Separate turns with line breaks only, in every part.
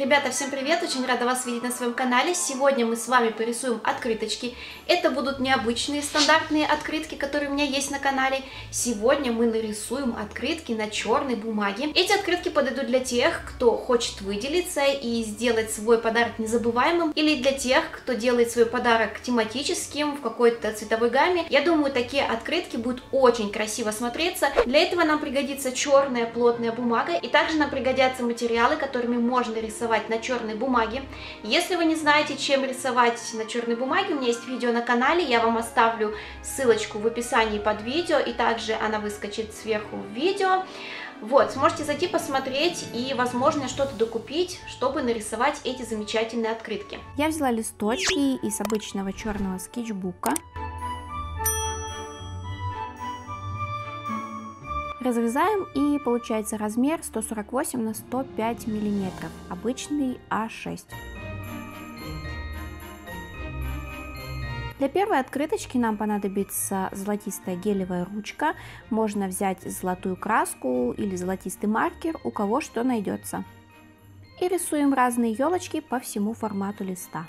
Ребята, всем привет! Очень рада вас видеть на своем канале. Сегодня мы с вами порисуем открыточки. Это будут необычные стандартные открытки, которые у меня есть на канале. Сегодня мы нарисуем открытки на черной бумаге. Эти открытки подойдут для тех, кто хочет выделиться и сделать свой подарок незабываемым, или для тех, кто делает свой подарок тематическим в какой-то цветовой гамме. Я думаю, такие открытки будут очень красиво смотреться. Для этого нам пригодится черная плотная бумага, и также нам пригодятся материалы, которыми можно рисовать рисовать на черной бумаге. Если вы не знаете, чем рисовать на черной бумаге, у меня есть видео на канале, я вам оставлю ссылочку в описании под видео, и также она выскочит сверху в видео. Вот, сможете зайти посмотреть и, возможно, что-то докупить, чтобы нарисовать эти замечательные открытки.
Я взяла листочки из обычного черного скетчбука. Разрезаем и получается размер 148 на 105 миллиметров, обычный А6. Для первой открыточки нам понадобится золотистая гелевая ручка. Можно взять золотую краску или золотистый маркер, у кого что найдется. И рисуем разные елочки по всему формату листа.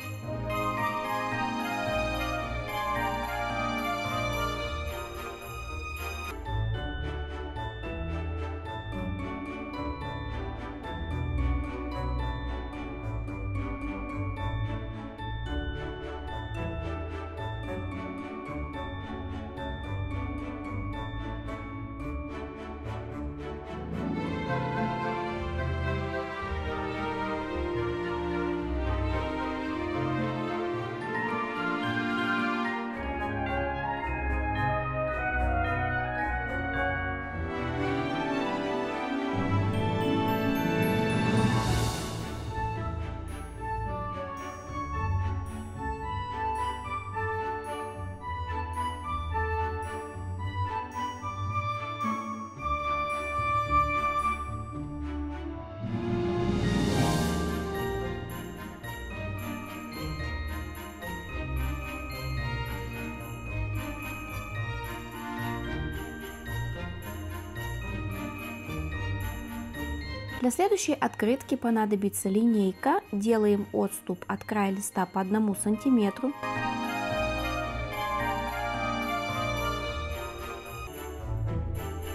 Для следующей открытки понадобится линейка. Делаем отступ от края листа по одному сантиметру.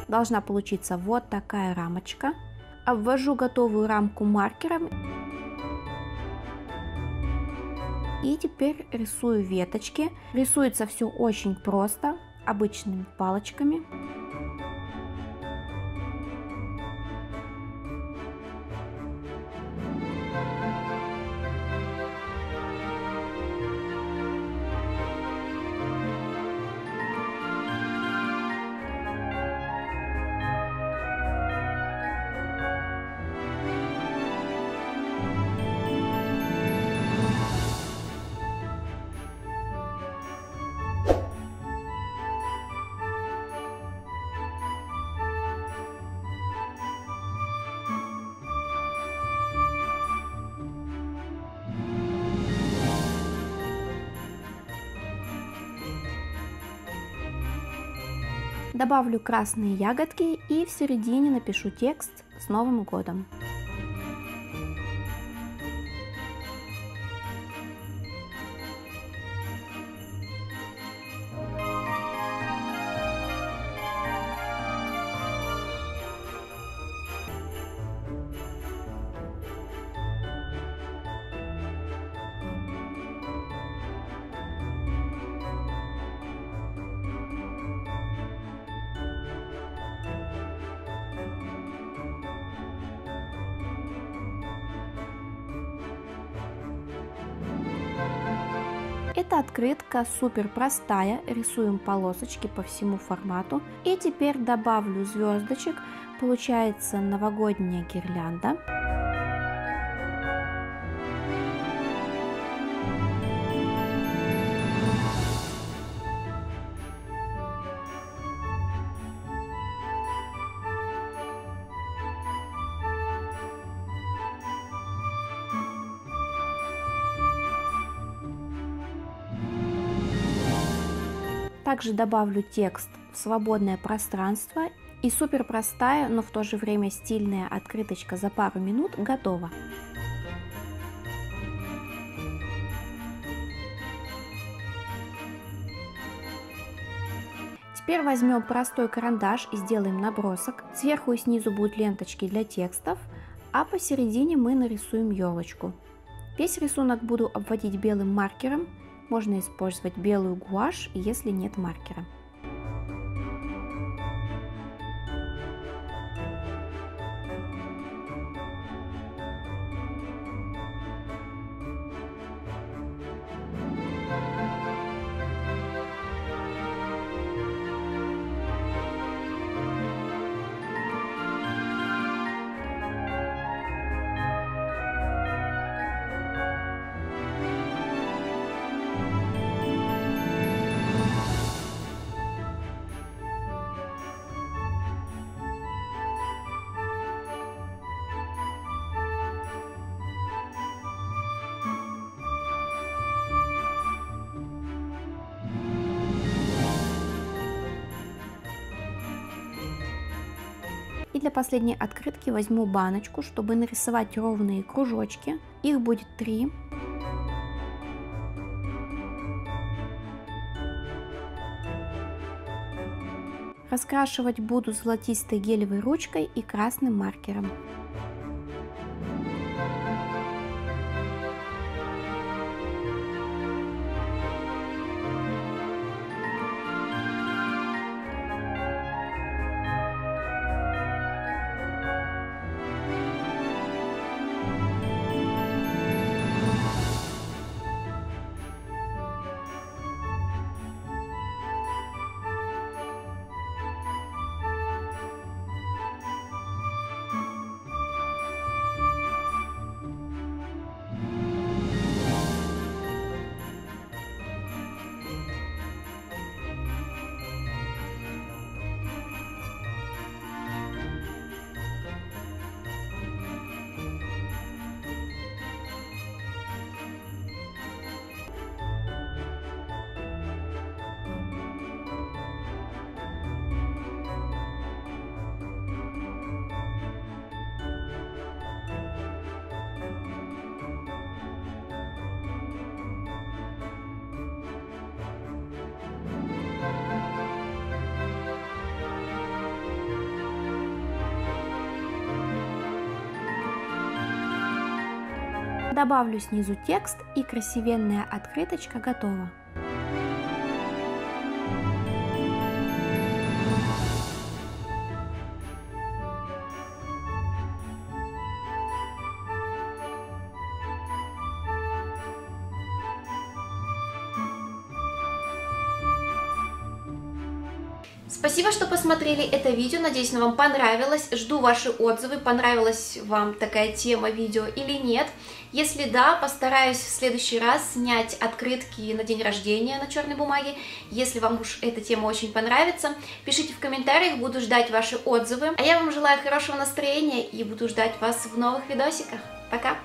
Должна получиться вот такая рамочка. Обвожу готовую рамку маркером. И теперь рисую веточки. Рисуется все очень просто, обычными палочками. Добавлю красные ягодки и в середине напишу текст с Новым годом. Эта открытка супер простая, рисуем полосочки по всему формату. И теперь добавлю звездочек, получается новогодняя гирлянда. также добавлю текст в свободное пространство и супер простая, но в то же время стильная открыточка за пару минут готова. Теперь возьмем простой карандаш и сделаем набросок. Сверху и снизу будут ленточки для текстов, а посередине мы нарисуем елочку. Весь рисунок буду обводить белым маркером, можно использовать белую гуашь, если нет маркера. Для последней открытки возьму баночку, чтобы нарисовать ровные кружочки. Их будет три. Раскрашивать буду золотистой гелевой ручкой и красным маркером. Добавлю снизу текст и красивенная открыточка готова.
Спасибо, что посмотрели это видео. Надеюсь, оно вам понравилось. Жду ваши отзывы, понравилась вам такая тема видео или нет. Если да, постараюсь в следующий раз снять открытки на день рождения на черной бумаге. Если вам уж эта тема очень понравится, пишите в комментариях, буду ждать ваши отзывы. А я вам желаю хорошего настроения и буду ждать вас в новых видосиках. Пока!